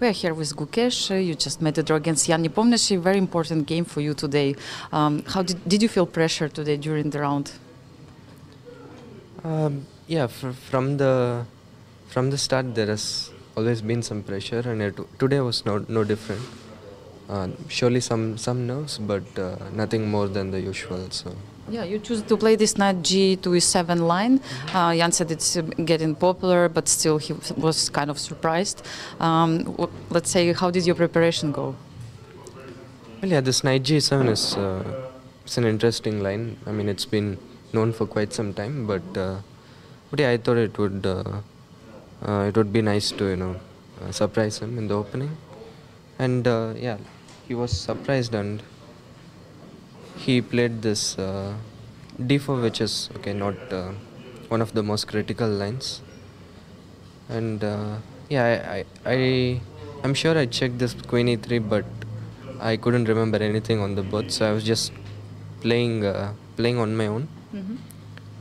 we are here with Gukesh. You just made a draw against Ian very important game for you today. Um, how did, did you feel pressure today during the round? Um, yeah, fr- from the from the start there has always been some pressure, and it, today was no no different. Uh, surely some some nerves, but uh, nothing more than the usual. So Yeah, you choose to play this knight g to e7 line. Uh, Ian said it's getting popular, but still he was- kind of surprised. Um, let's say, how did your preparation go? well, yeah, this knight g7 is uh, it's an interesting line. I mean, it's been known for quite some time, but uh, but yeah, I thought it would uh, uh, it would be nice to you know uh, surprise him in the opening, and yeah, he was surprised and he played this uh, d4, which is okay, not uh, one of the most critical lines, and uh, yeah, I, I I I'm sure I checked this queen e3, but I couldn't remember anything on the board, so I was just playing uh, playing on my own.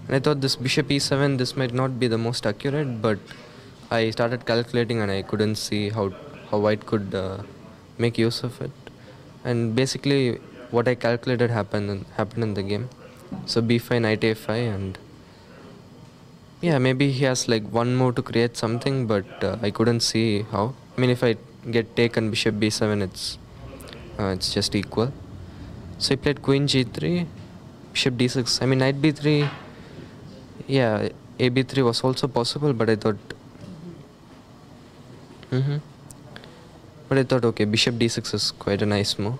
And I thought this bishop e7, this might not be the most accurate, but I started calculating and I couldn't see how how white could uh, make use of it. And basically, what I calculated happened happened in the game. So b5, knight a5, and yeah, maybe he has like one more to create something, but uh, I couldn't see how. I mean, if I get taken bishop b7, it's uh, it's just equal. So he played queen g3, bishop d6. I mean, knight b3. Yeah, a b3 was also possible, but I thought. hmm But I thought, okay, bishop d6 is quite a nice move.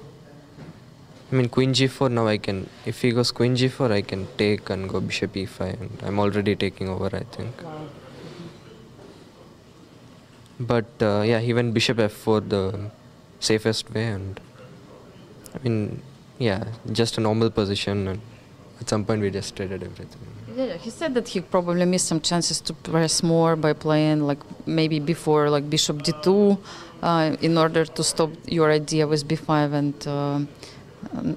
I mean, queen g4. Now I can, if he goes queen g4, I can take and go bishop e5, and I'm already taking over. I think. But uh, yeah, he went bishop f4, the safest way, and I mean, yeah, just a normal position. And at some point, we just traded everything. Yeah, he said that he probably missed some chances to press more by playing like maybe before like bishop d2 uh, in order to stop your idea with b5 and uh,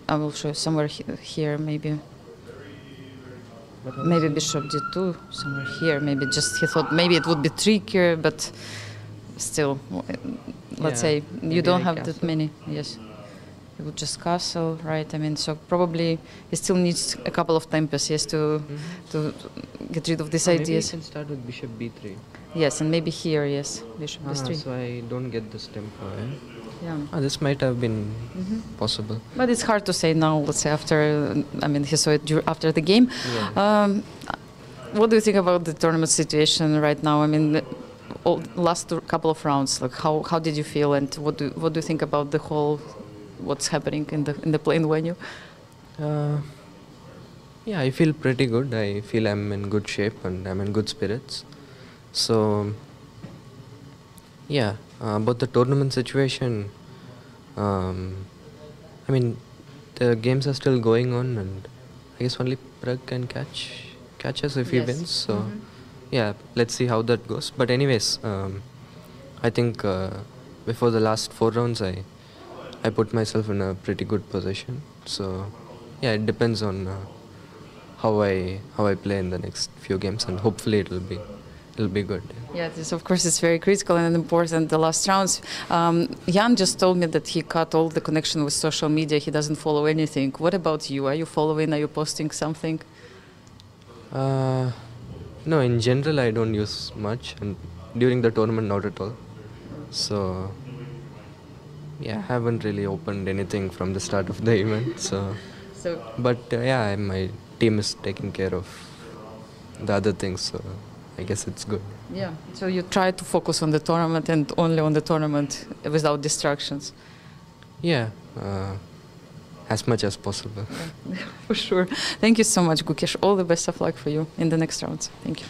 I will show you somewhere he- here maybe maybe bishop d2 somewhere here maybe just he thought maybe it would be trickier but still let's Yeah, say you don't have that many yes you would just castle right I mean so probably he still needs a couple of tempers yes to to get rid of these maybe ideas I can start with bishop b3. yes and maybe here yes bishop Ah, b3 so I don't get this tempo. Eh? Yeah Ah, this might have been Mhm. possible. but it's hard to say now let's say after i mean he saw it after the game Yeah. um, what do you think about the tournament situation right now i mean all, last couple of rounds like how, how did you feel and what do, what do you think about the whole what's happening in the in the playing venue Uh, yeah, I feel pretty good. I feel I'm in good shape and I'm in good spirits. So, yeah, uh, about the tournament situation, um, I mean, the games are still going on, and I guess only Pragg can catch catch us if he wins. So, Mhm. yeah, let's see how that goes. But anyways, um, I think uh, before the last four rounds, I I put myself in a pretty good position. So yeah, it depends on uh, how I how I play in the next few games, and hopefully it'll be it'll be good. Yeah, this of course is very critical and important. The last rounds, um, Ian just told me that he cut all the connection with social media. He doesn't follow anything. What about you? Are you following? Are you posting something? Uh, no, in general I don't use much, and during the tournament not at all. So yeah, I haven't really opened anything from the start of the event. So, So but uh, yeah, my team is taking care of the other things. So I guess it's good. yeah, so you try to focus on the tournament and only on the tournament without distractions. Yeah, uh, as much as possible. For sure. Thank you so much, Gukesh. All the best of luck for you in the next rounds. Thank you.